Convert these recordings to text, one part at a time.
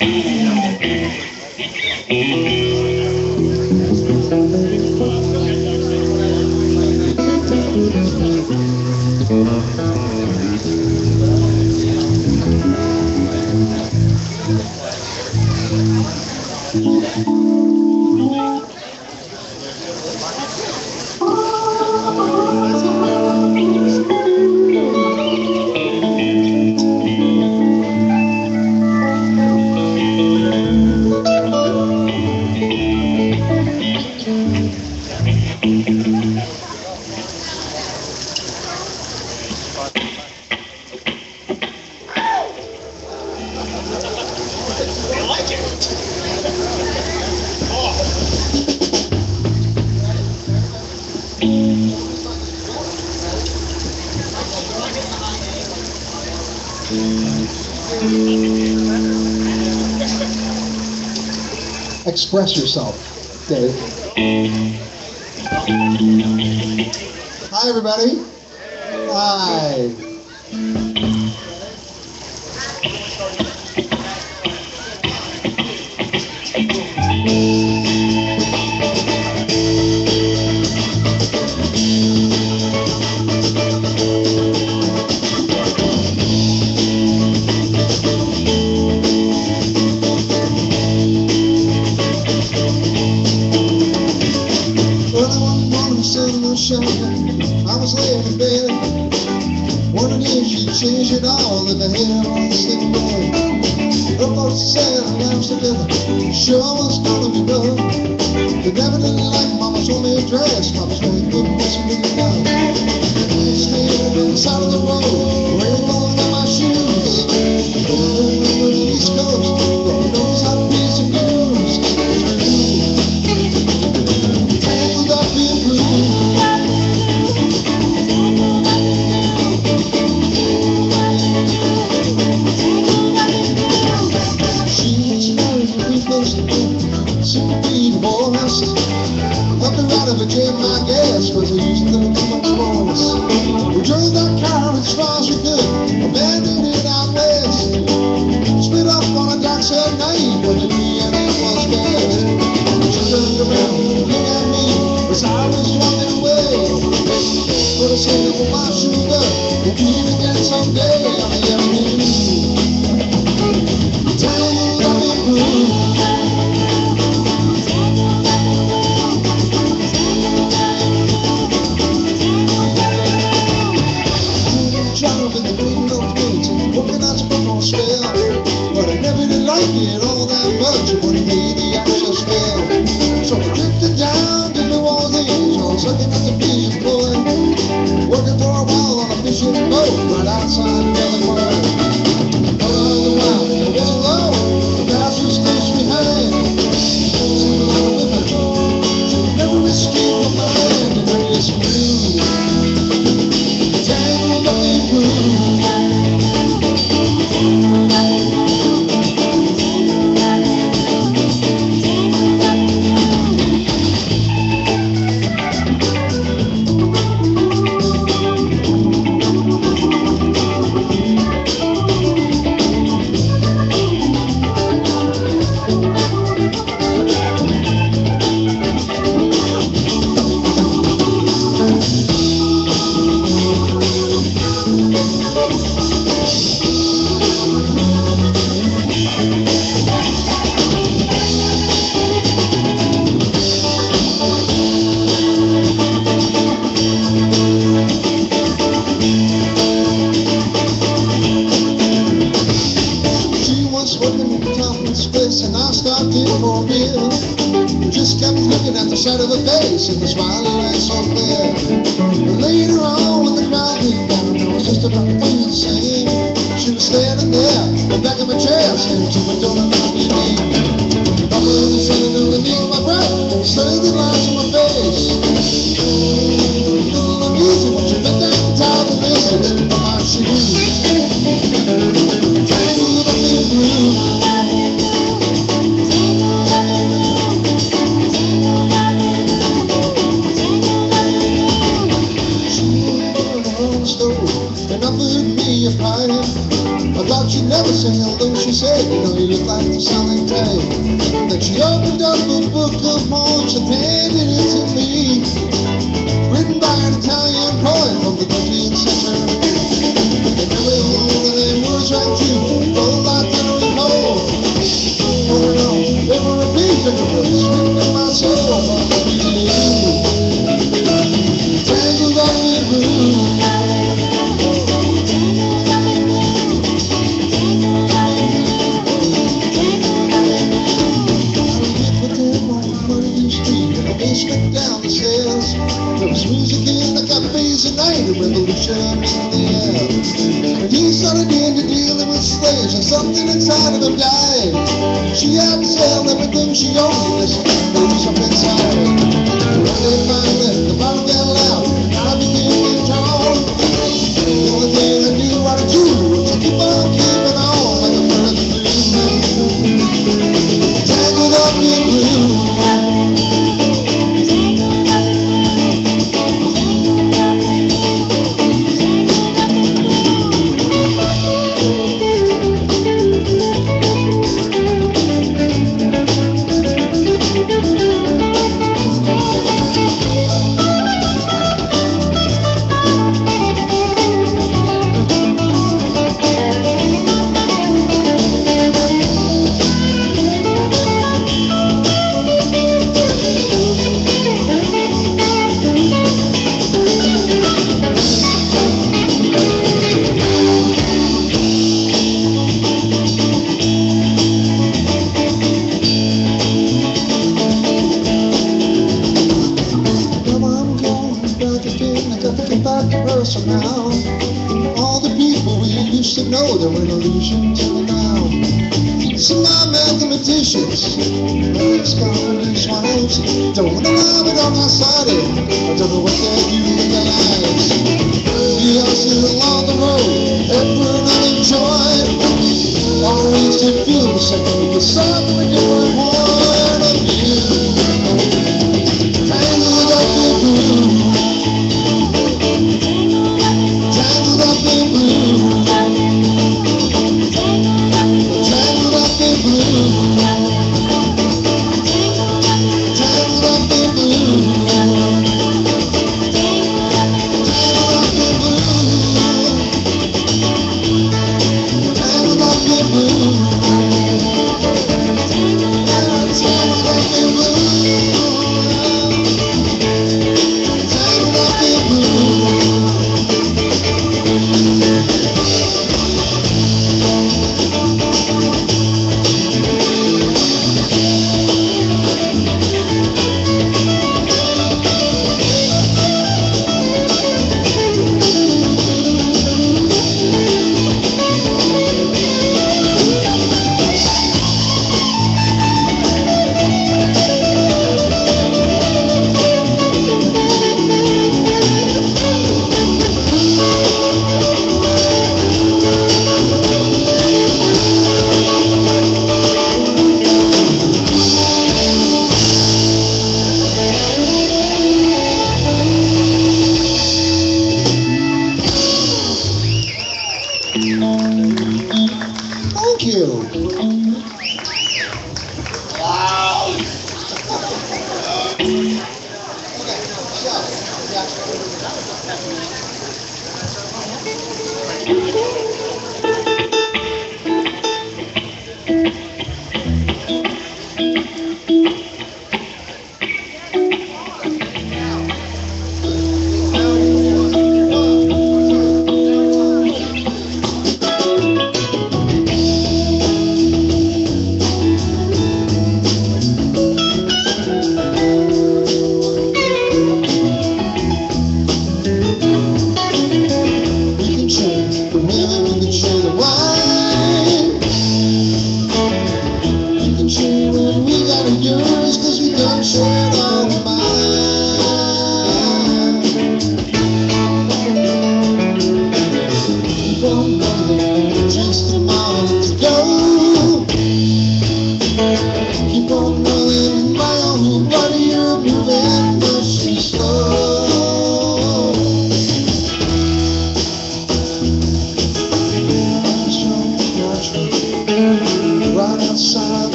Thank you. express yourself, Dave. Mm. Hi, everybody. stuck here for a years. Just kept looking at the side of her face and the smiling eyes so And Later on, when the crowd came down, I was just about to be the same. She was standing there, in the back of my chair, staring to my door.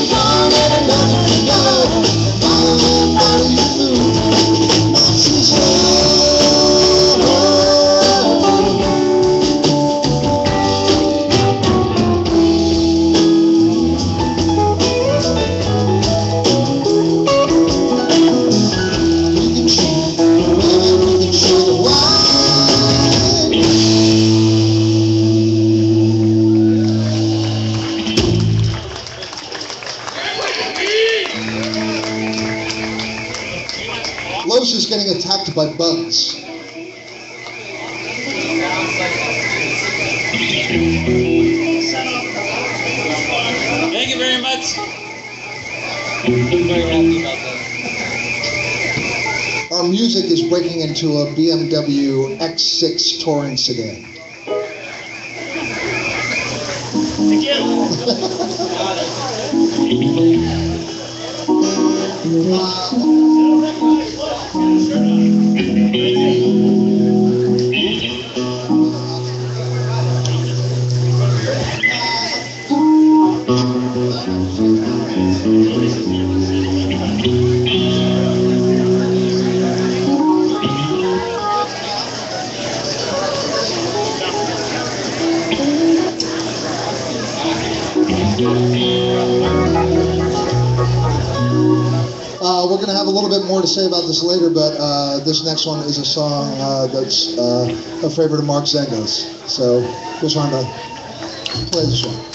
One man X6 touring this next one is a song uh, that's uh, a favorite of Mark Zengo's. So just wanted to play this one.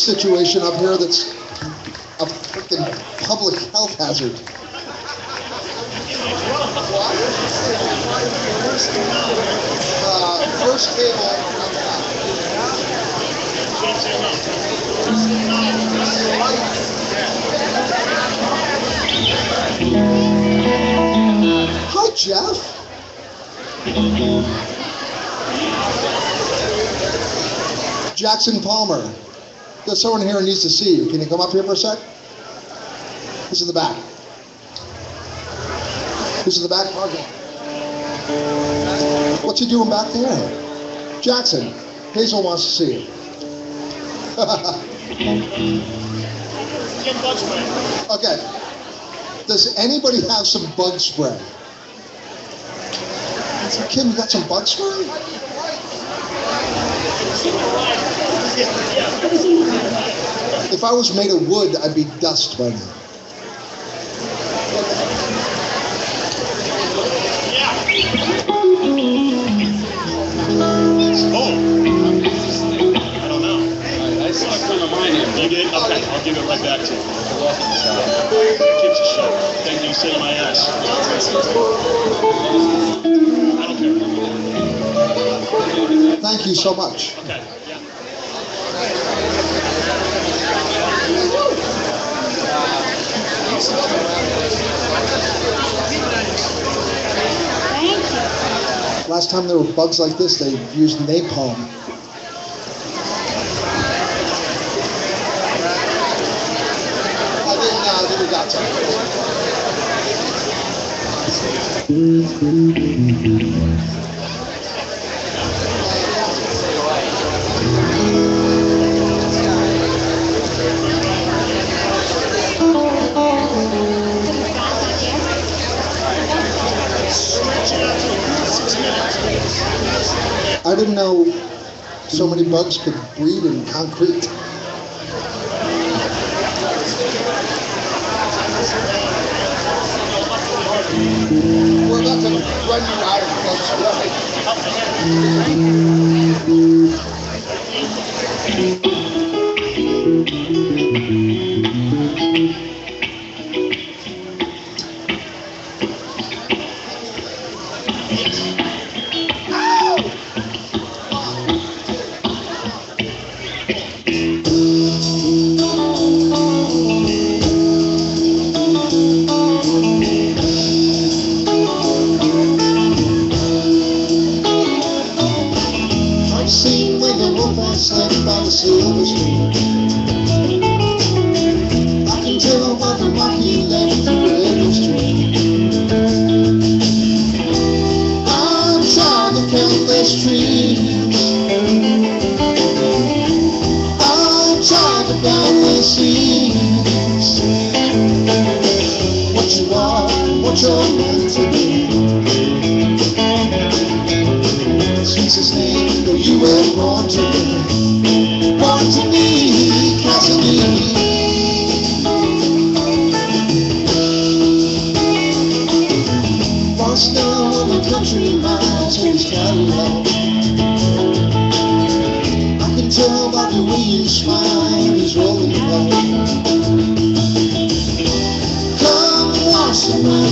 Situation up here that's a freaking public health hazard. Uh, first. Hi, Jeff. Jackson Palmer. There's someone here who needs to see you. Can you come up here for a sec? This is the back? This is the back? Margot. What's he doing back there? Jackson, Hazel wants to see you. Okay. Does anybody have some bug spray? Kim, you got some bug spray? If I was made of wood, I'd be dust by now. Okay, I'll give it right back to you. Thank you. Thank you so much. Okay, yeah. Last time there were bugs like this, they used napalm. I didn't I didn't know so many bugs could breed in concrete. We're about to run you out of bug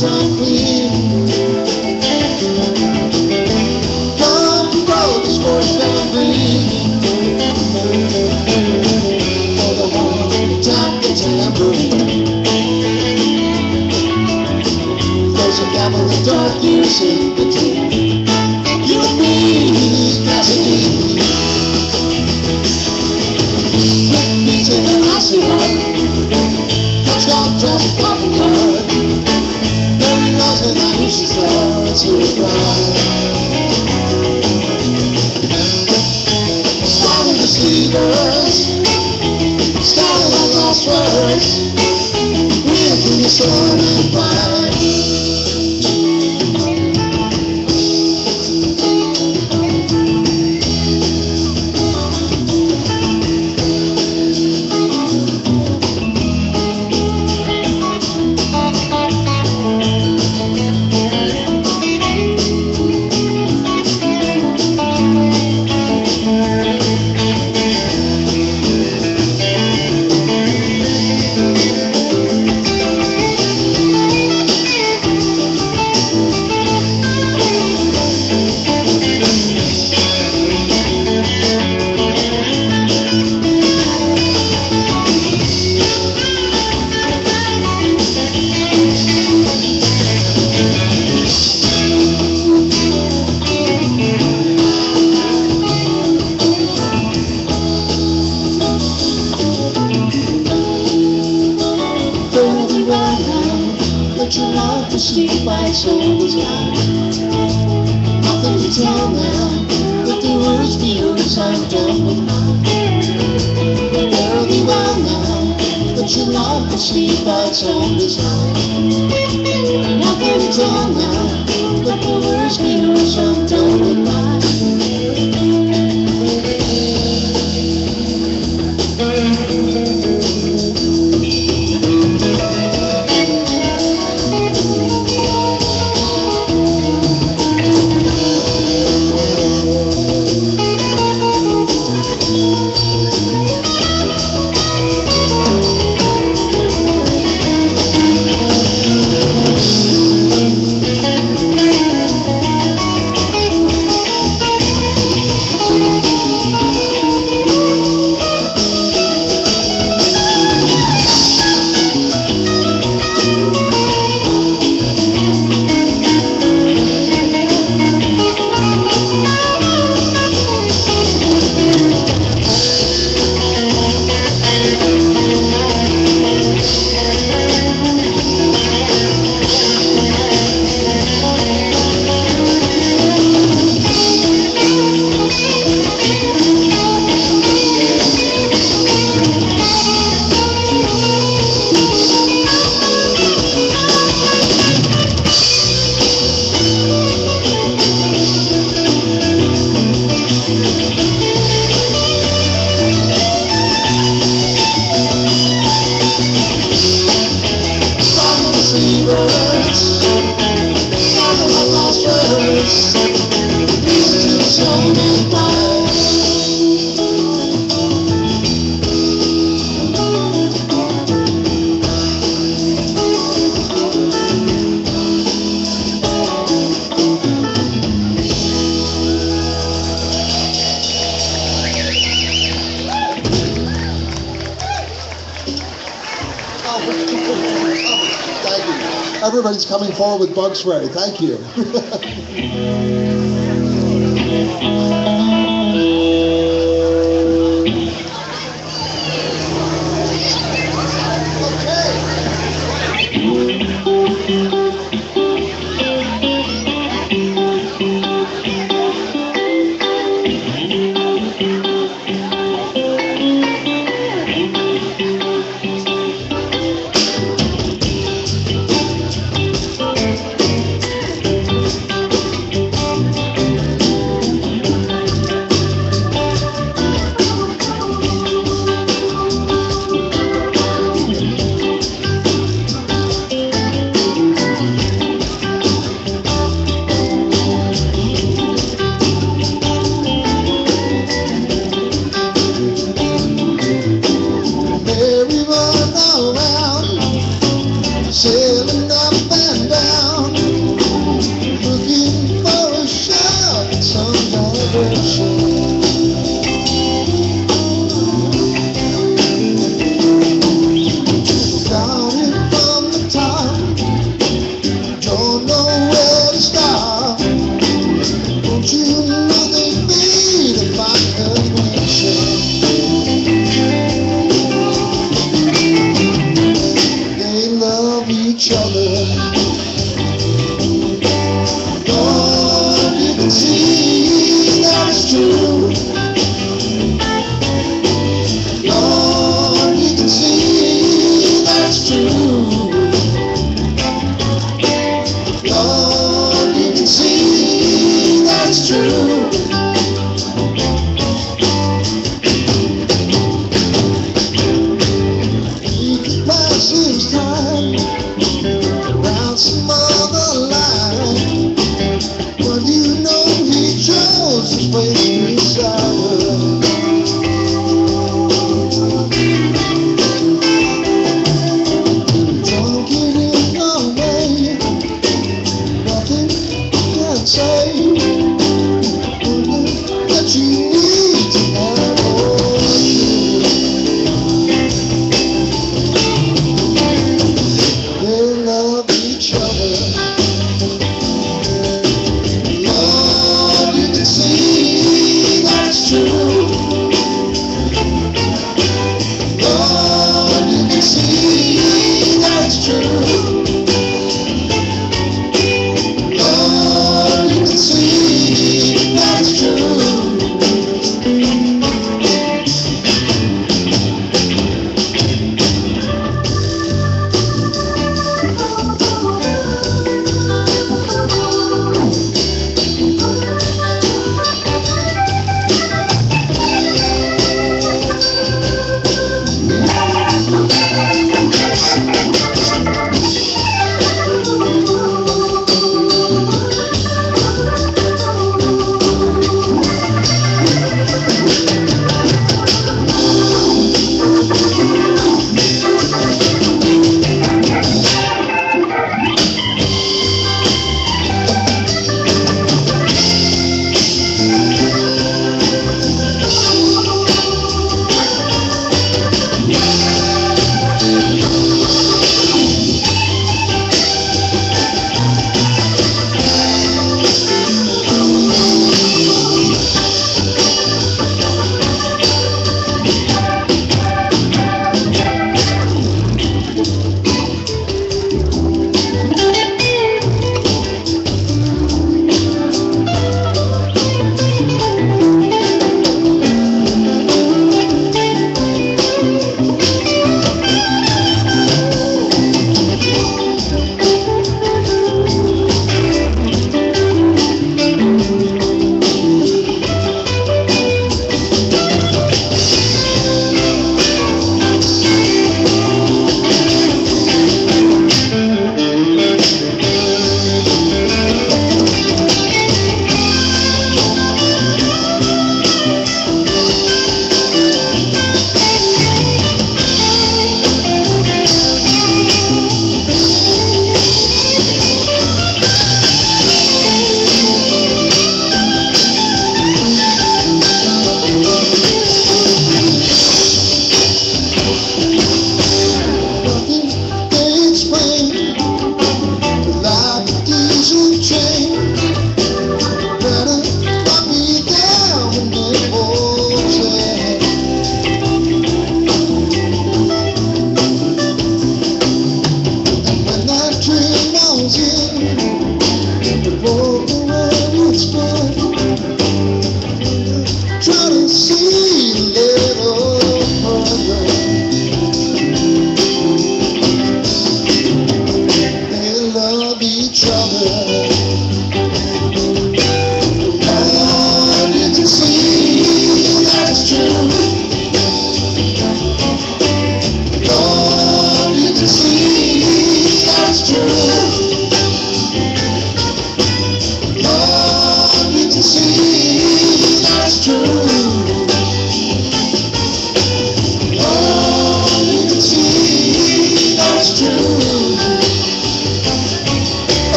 the the each other.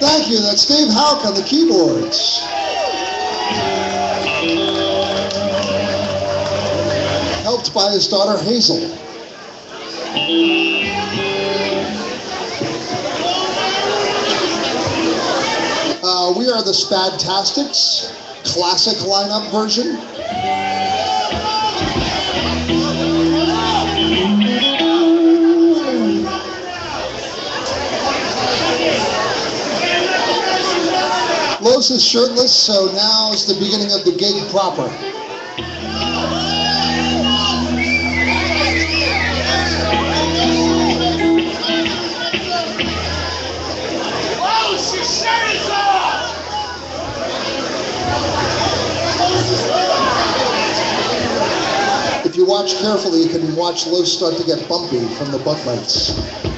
Thank you. That's Steve Houck on the keyboards. Helped by his daughter Hazel. Uh, we are the Spadtastics, classic lineup version. Phillips is shirtless, so now is the beginning of the gig proper. If you watch carefully, you can watch Liv start to get bumpy from the butt lights.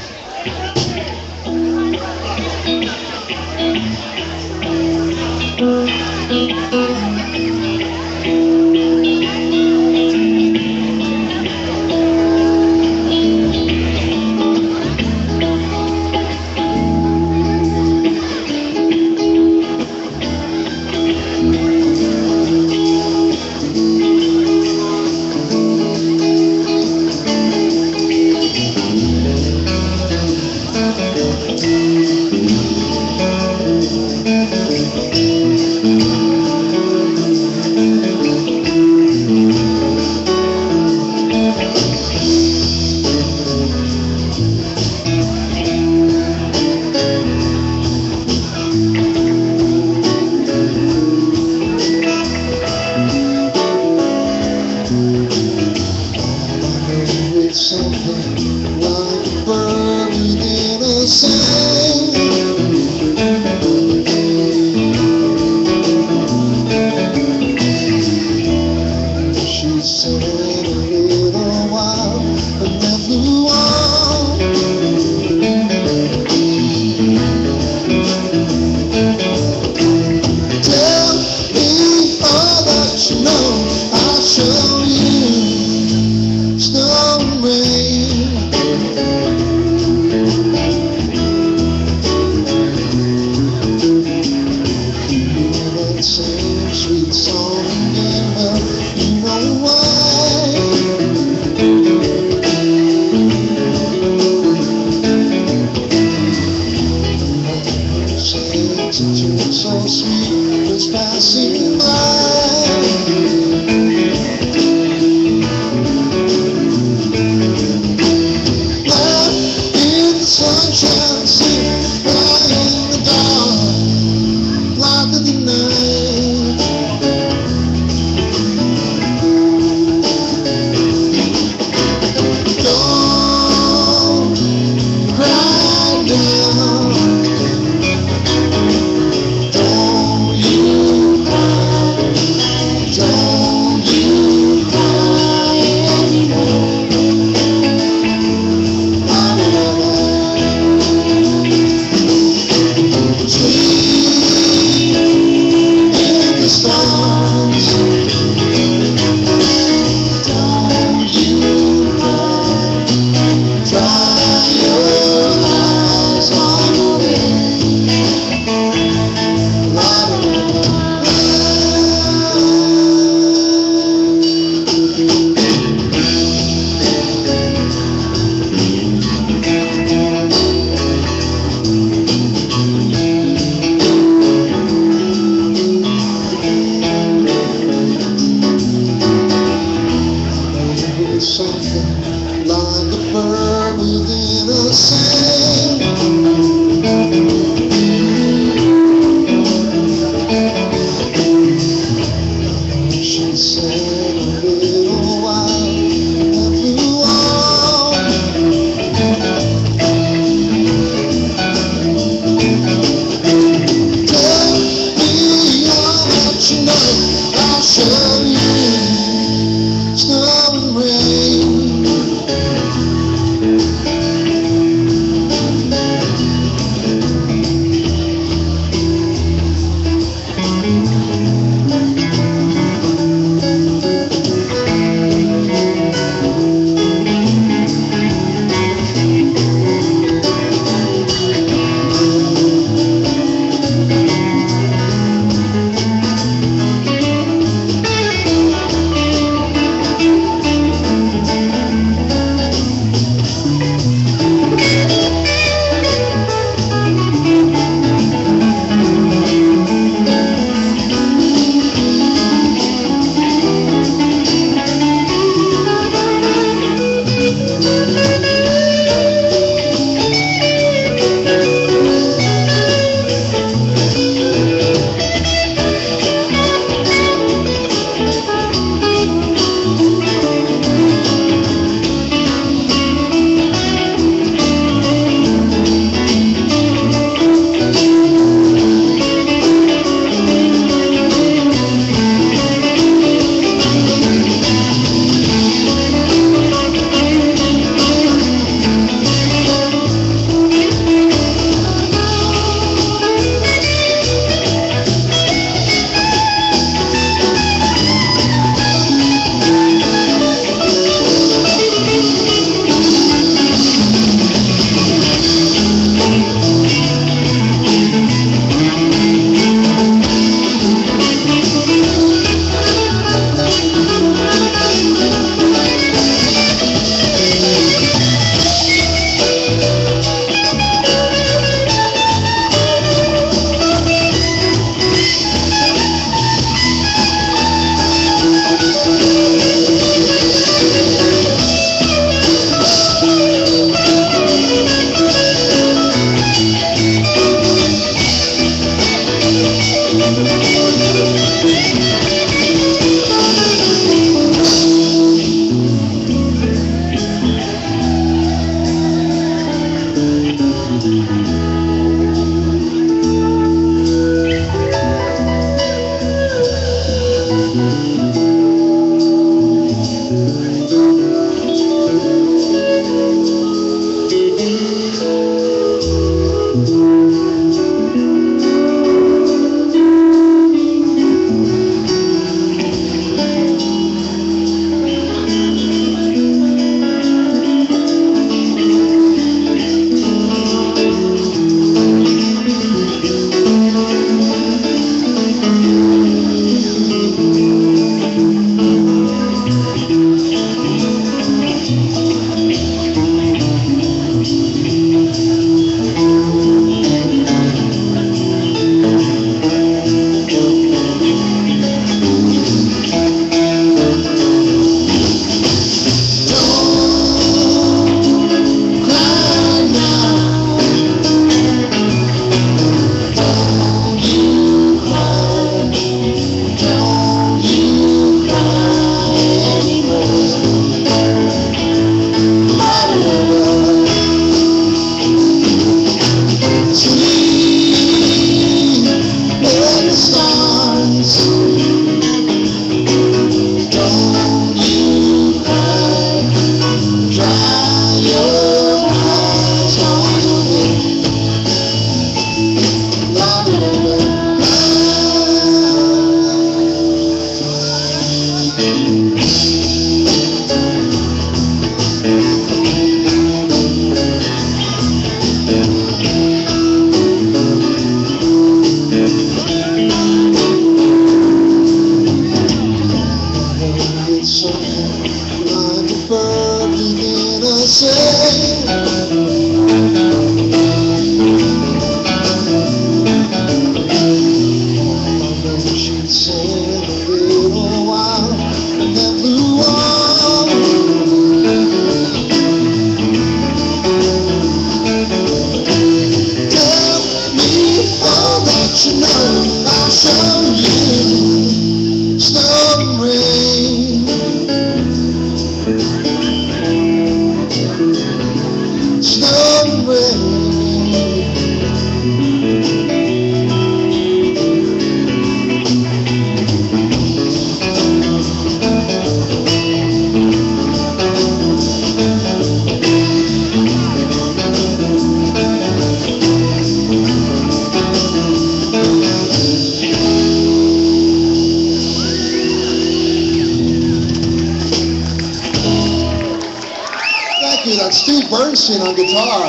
on guitar.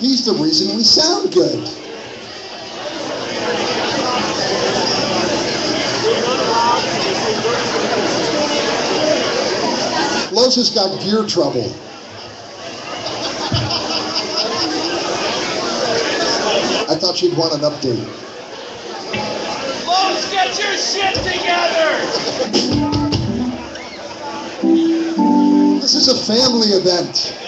He's the reason we sound good. Los has got gear trouble. I thought she'd want an update. Loz, get your shit together! This is a family event.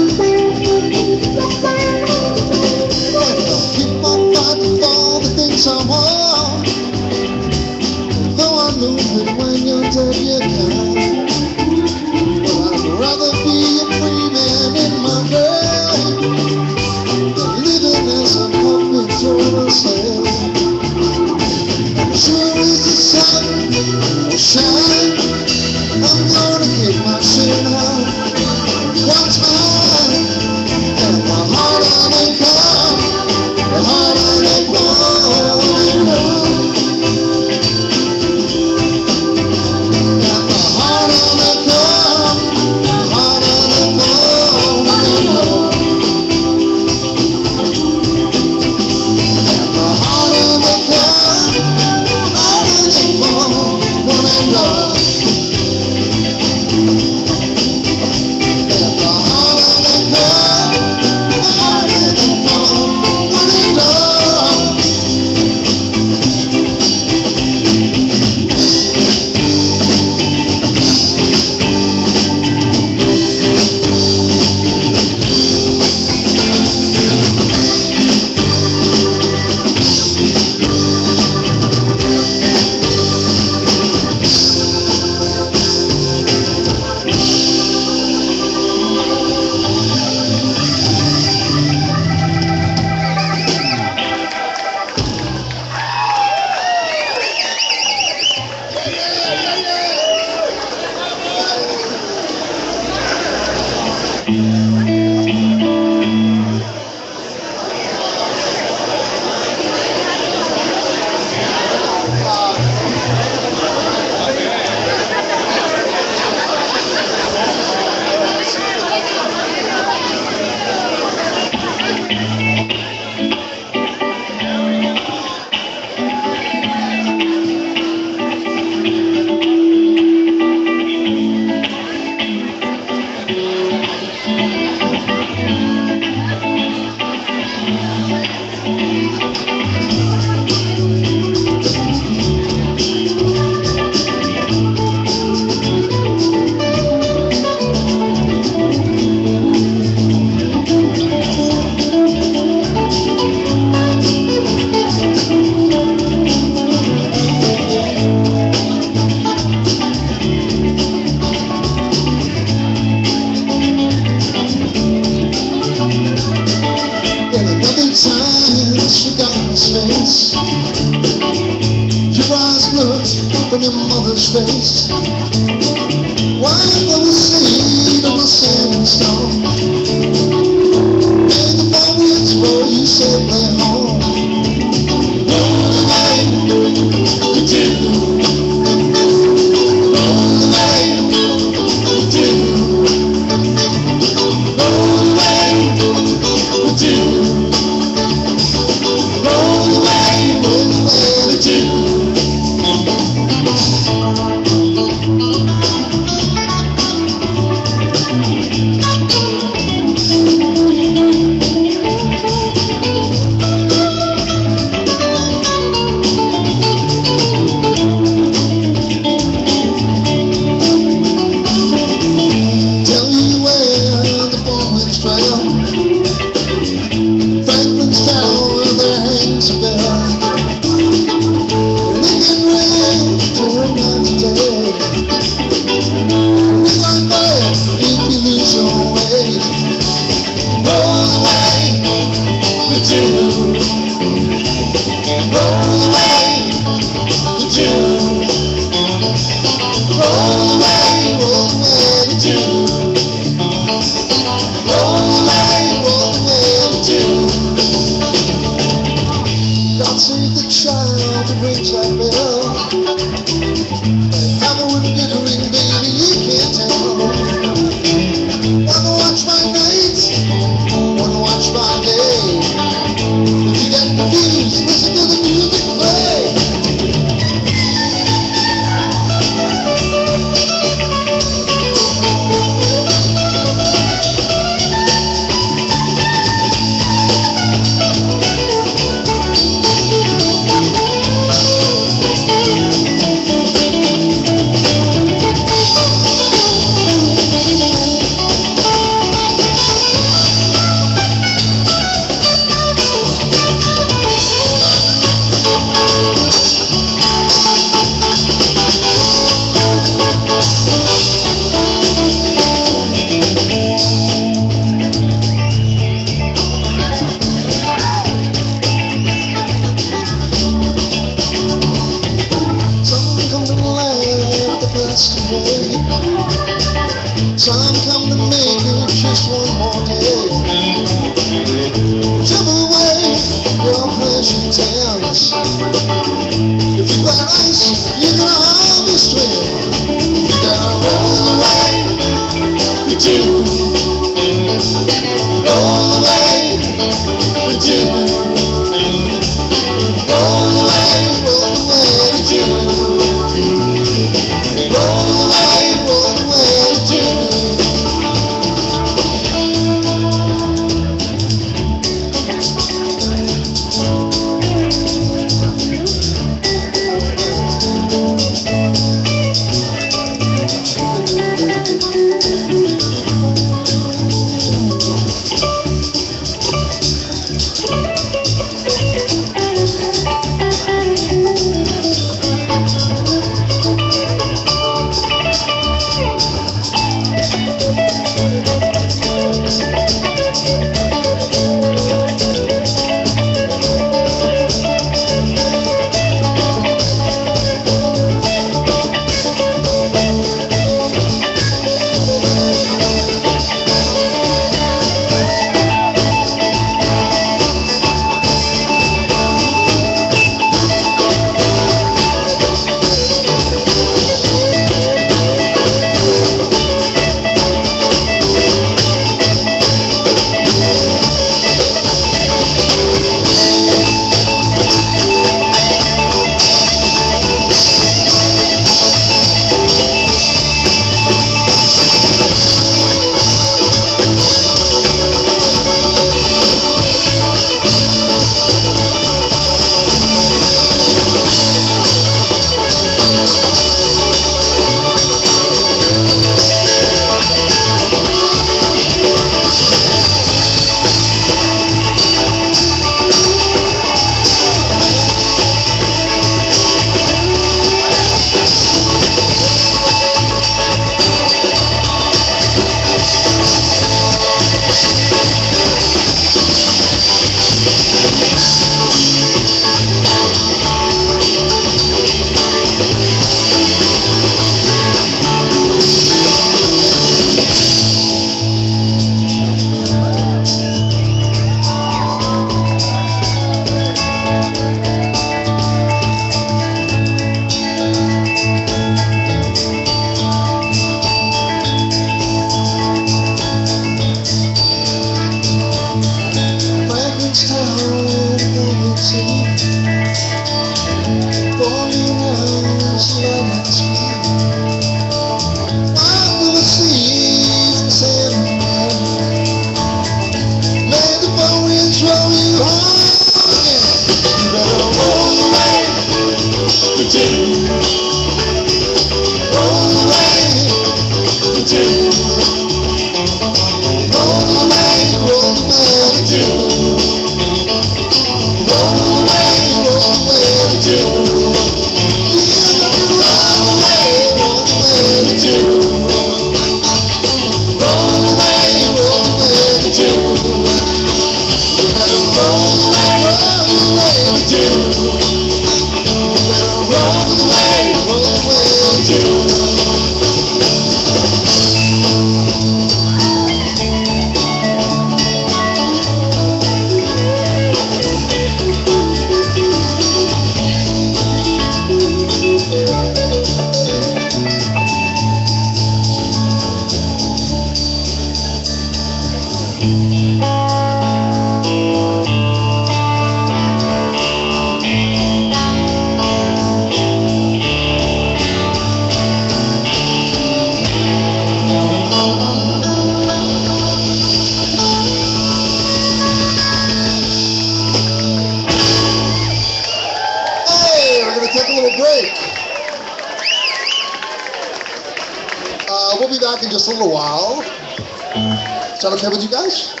Is that okay with you guys?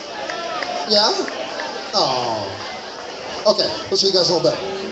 Yeah? Oh. Okay, We'll see you guys a little bit.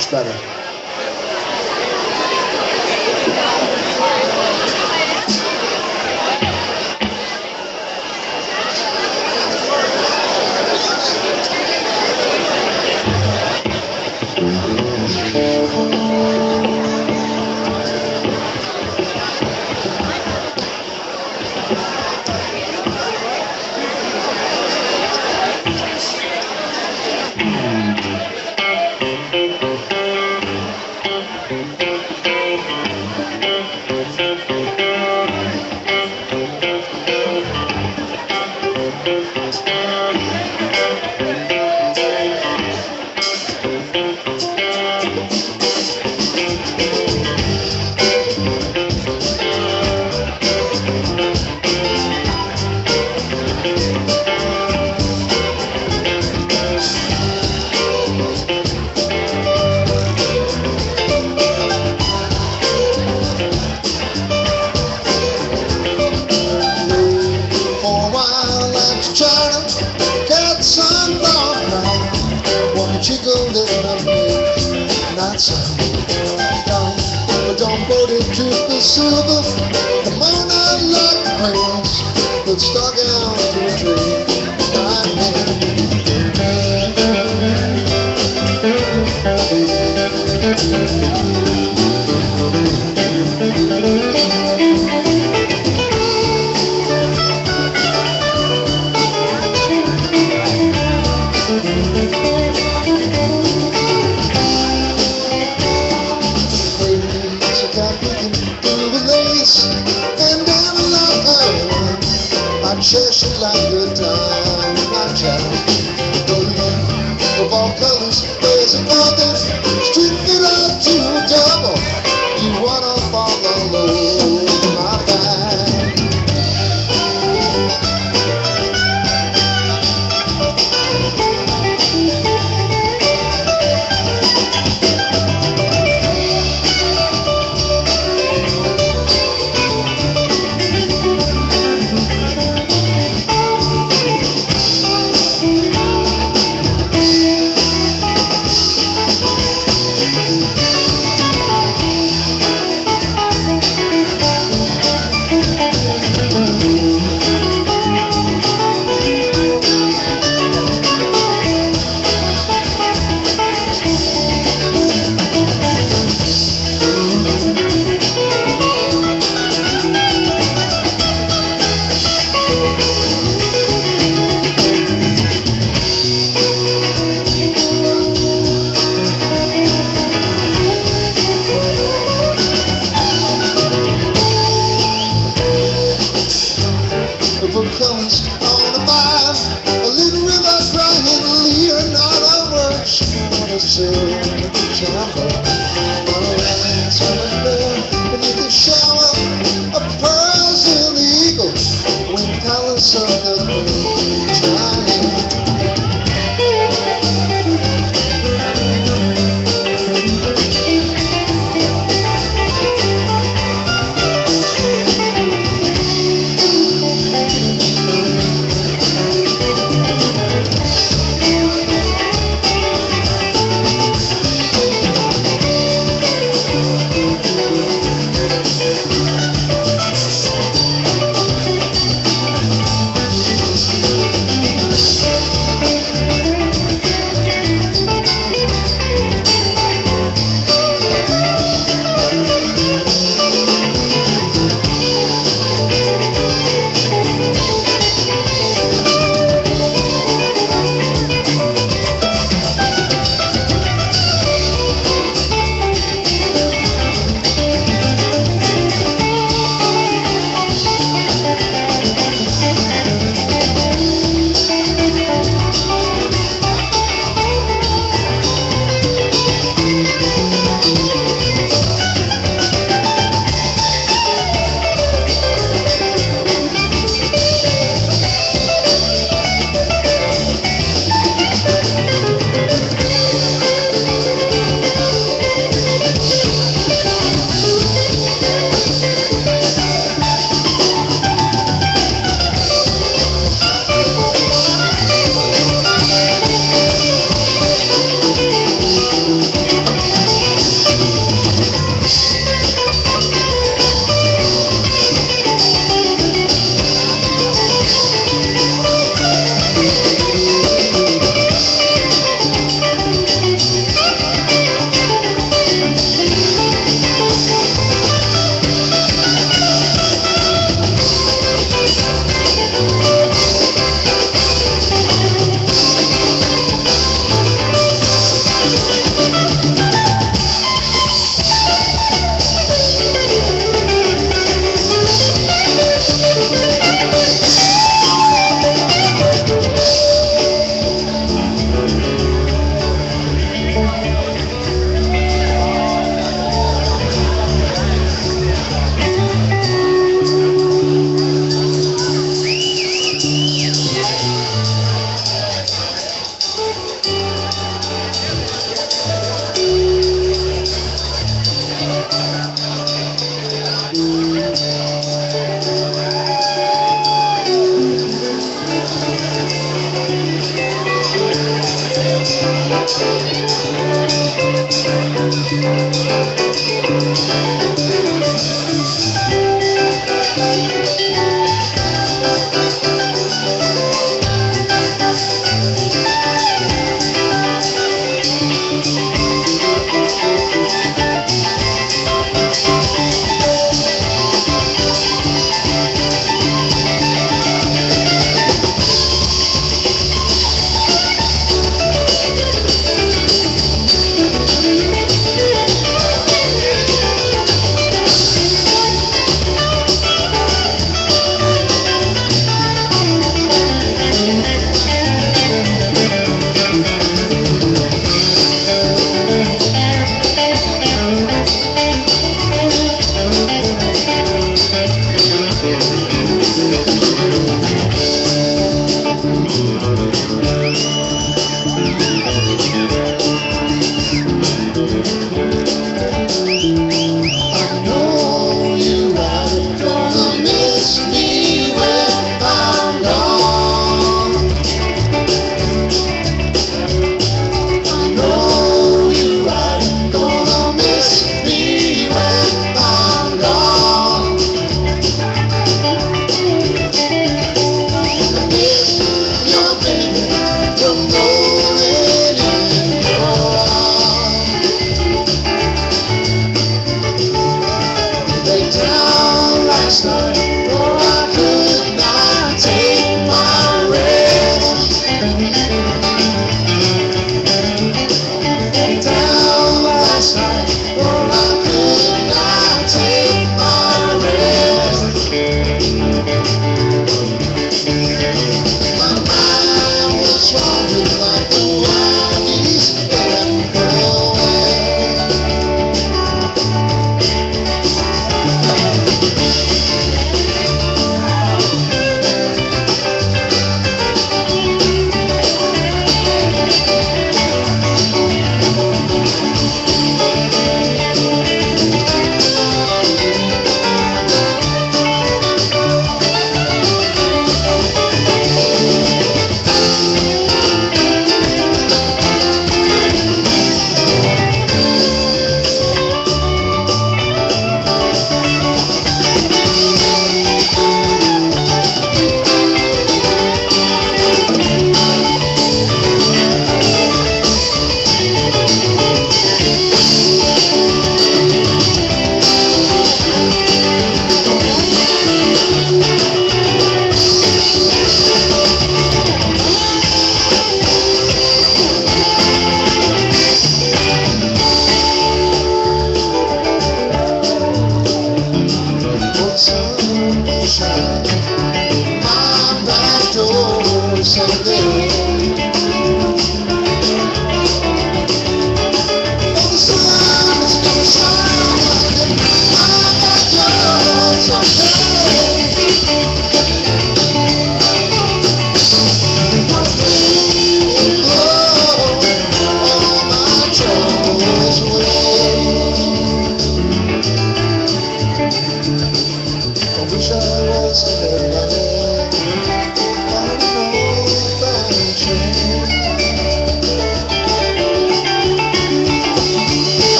So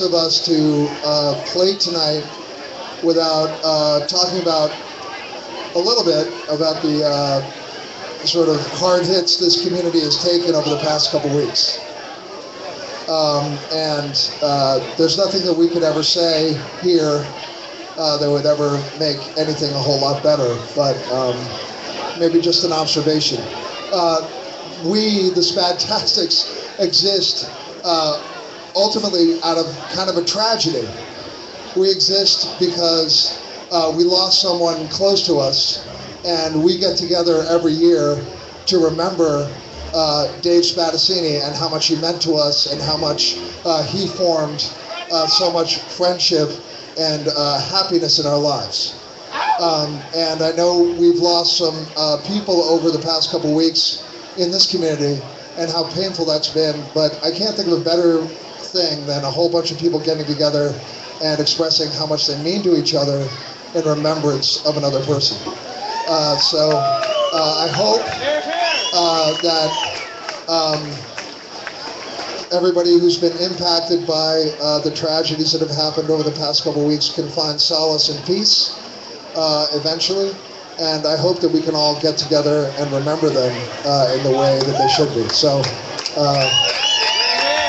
of us to uh, play tonight without uh, talking about a little bit about the uh, sort of hard hits this community has taken over the past couple weeks. Um, and uh, there's nothing that we could ever say here uh, that would ever make anything a whole lot better, but um, maybe just an observation. Uh, we, the Spadtastics, exist uh, ultimately out of kind of a tragedy. We exist because uh, we lost someone close to us, and we get together every year to remember uh, Dave Spadassini and how much he meant to us and how much uh, he formed uh, so much friendship and uh, happiness in our lives. Um, and I know we've lost some uh, people over the past couple weeks in this community and how painful that's been, but I can't think of a better thing than a whole bunch of people getting together and expressing how much they mean to each other in remembrance of another person. Uh, so uh, I hope uh, that um, everybody who's been impacted by uh, the tragedies that have happened over the past couple of weeks can find solace and peace uh, eventually. And I hope that we can all get together and remember them uh, in the way that they should be. So, uh,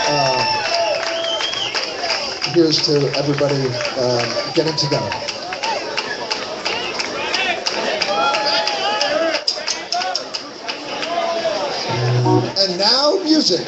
uh, here's to everybody uh, getting together. And now, music.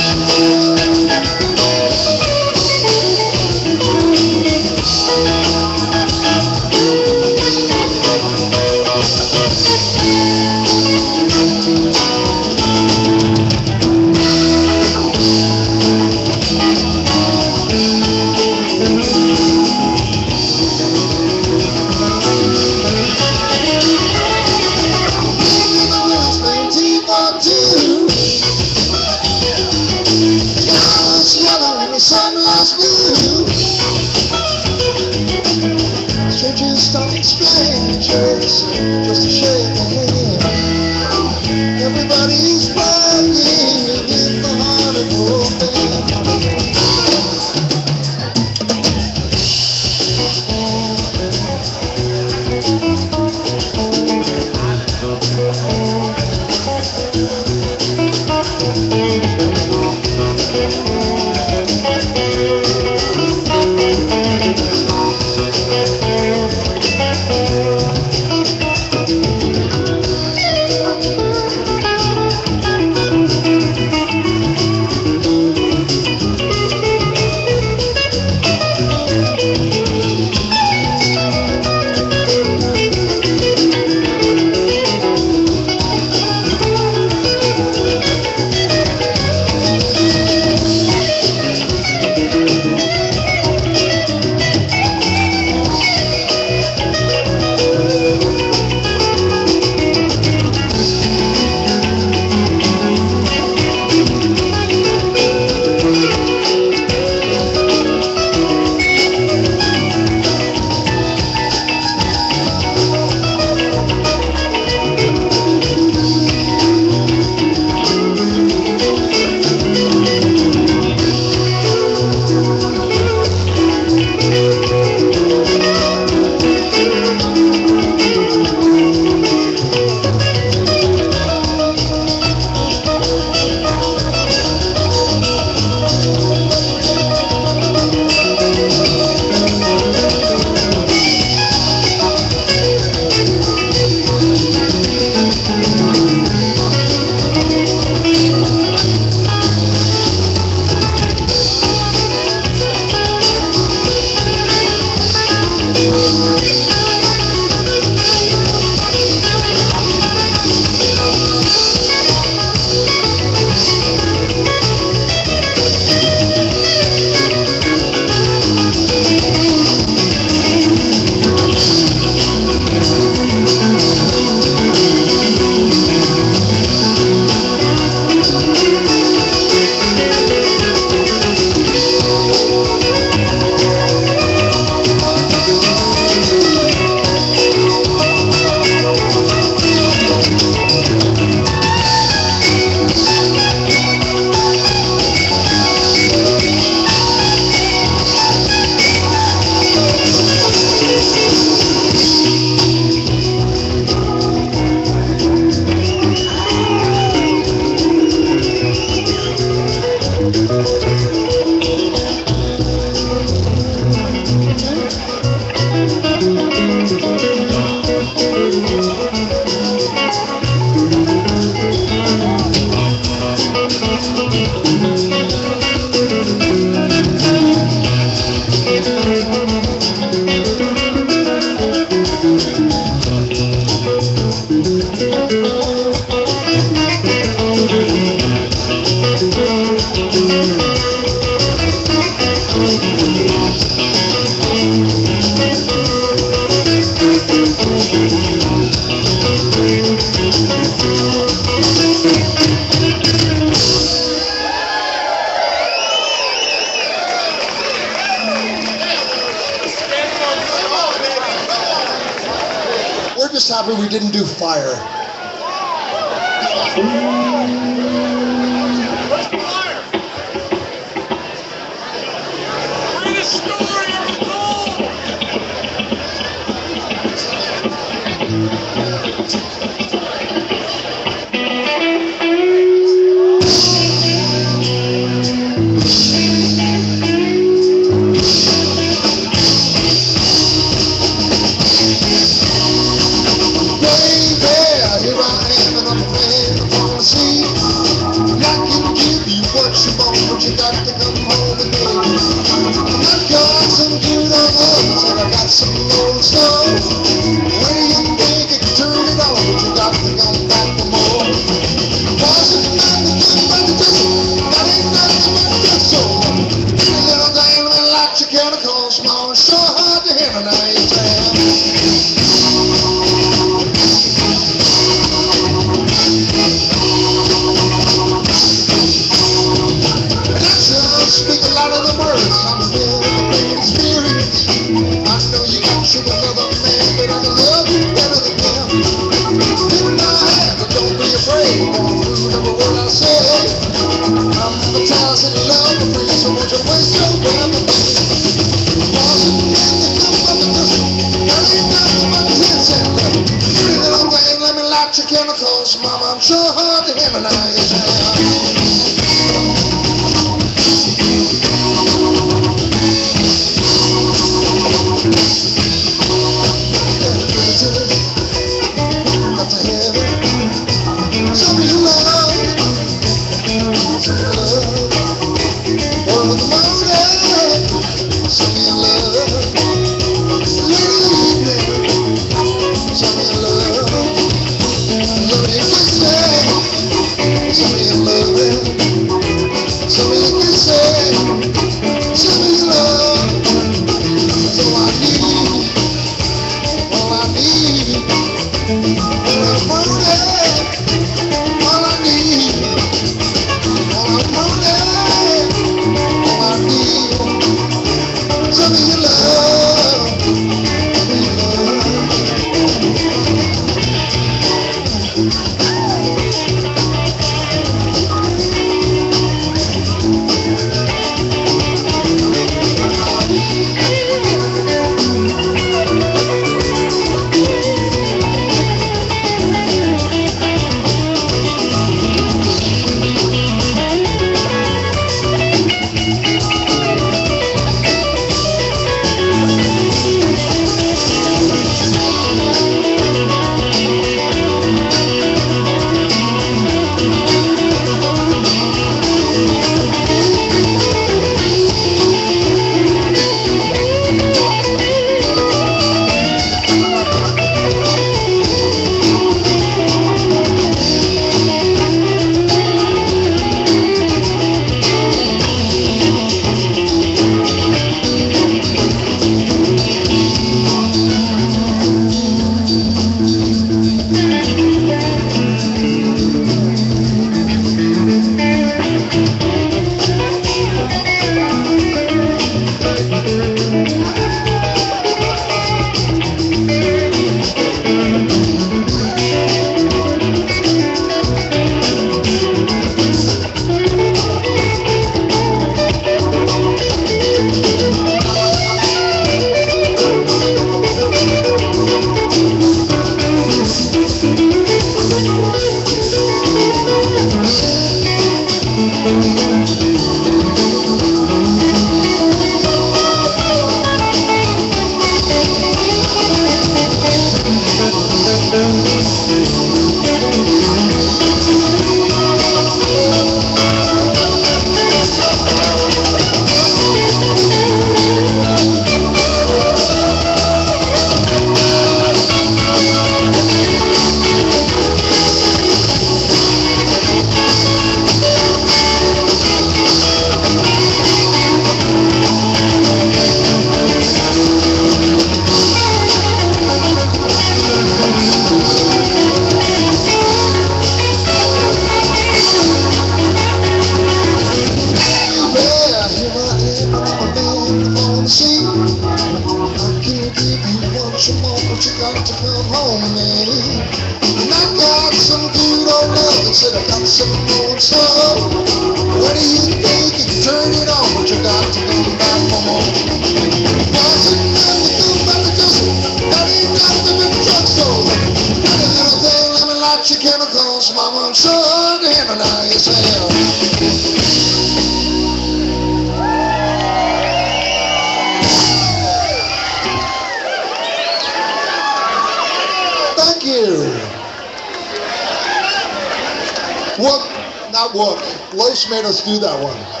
Bush made us do that one.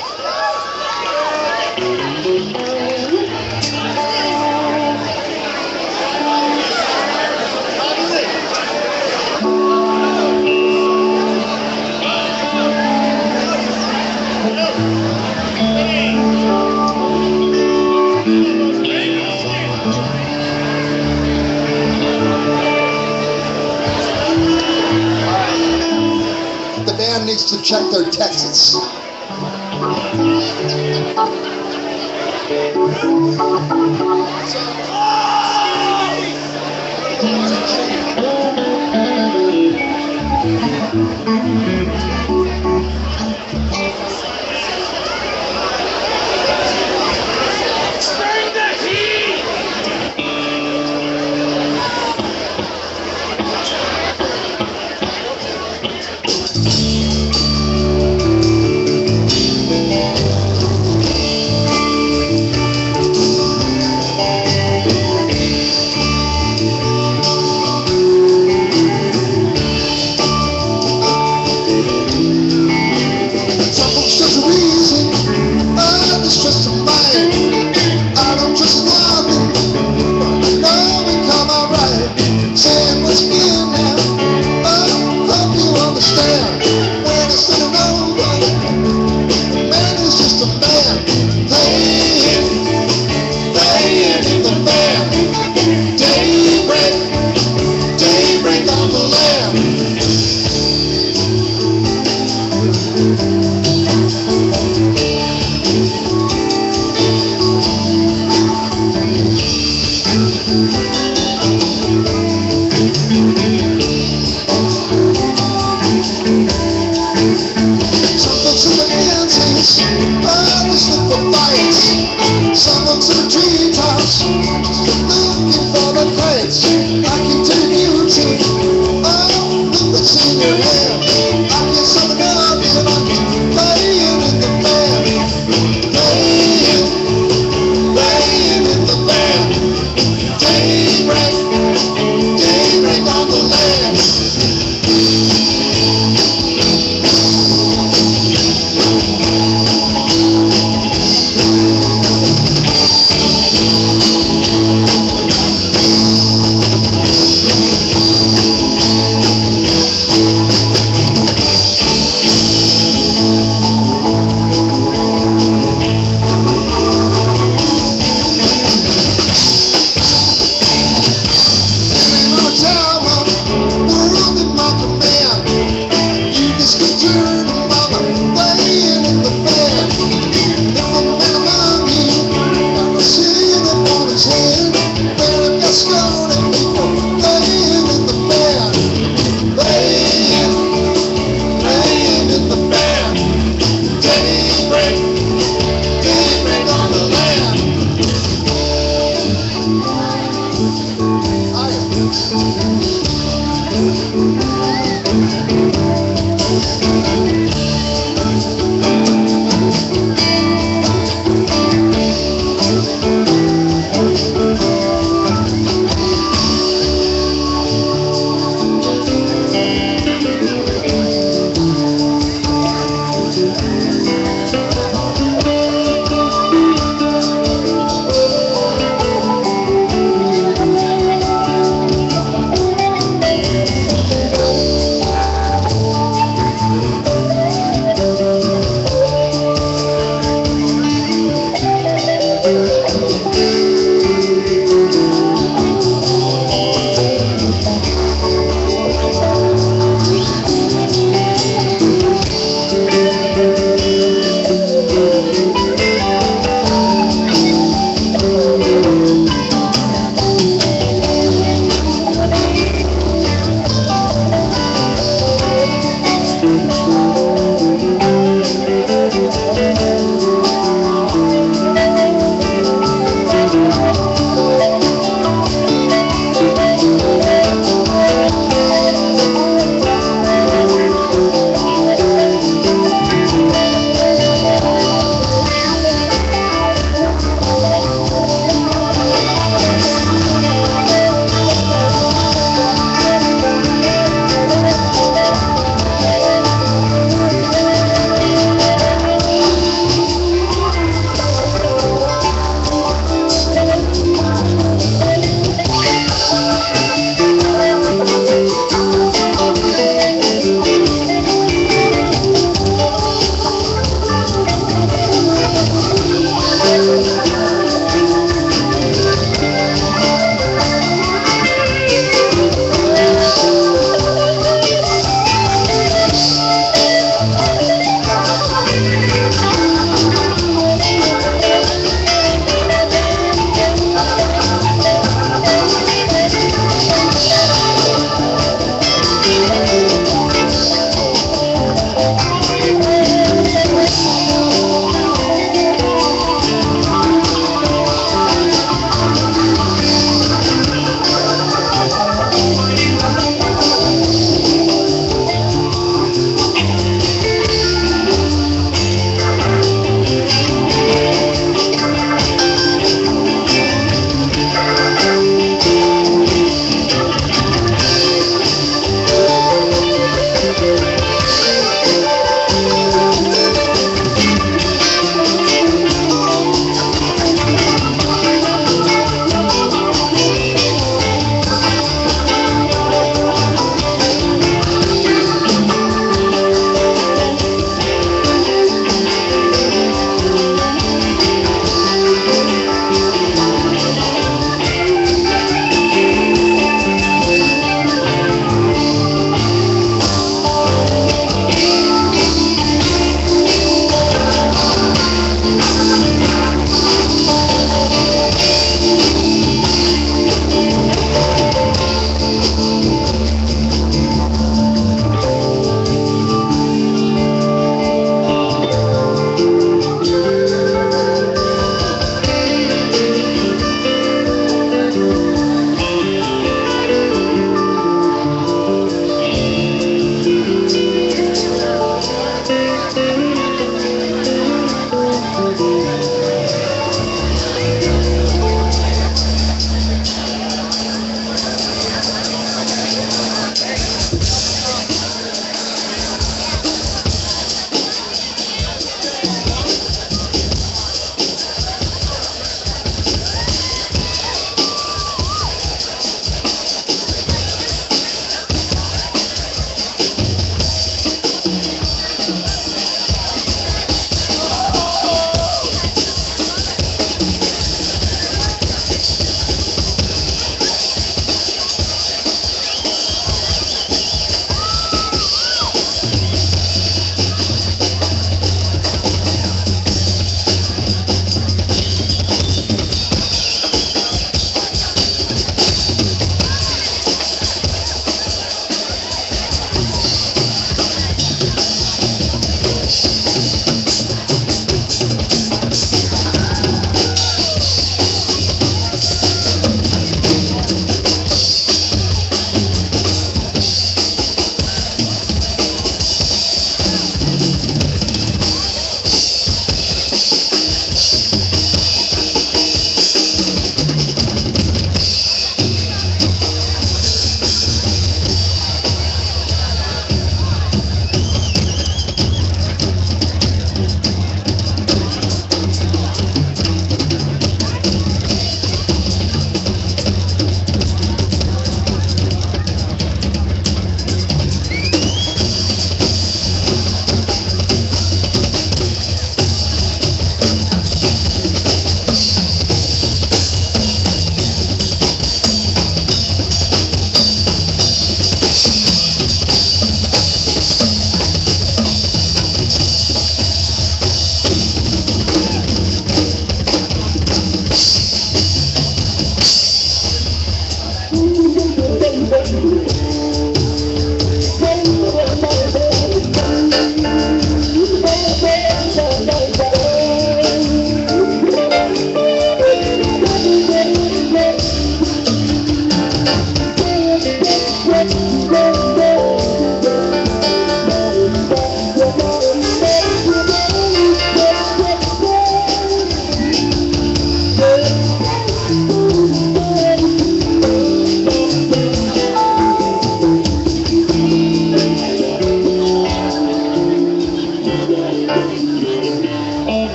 check their texts. So,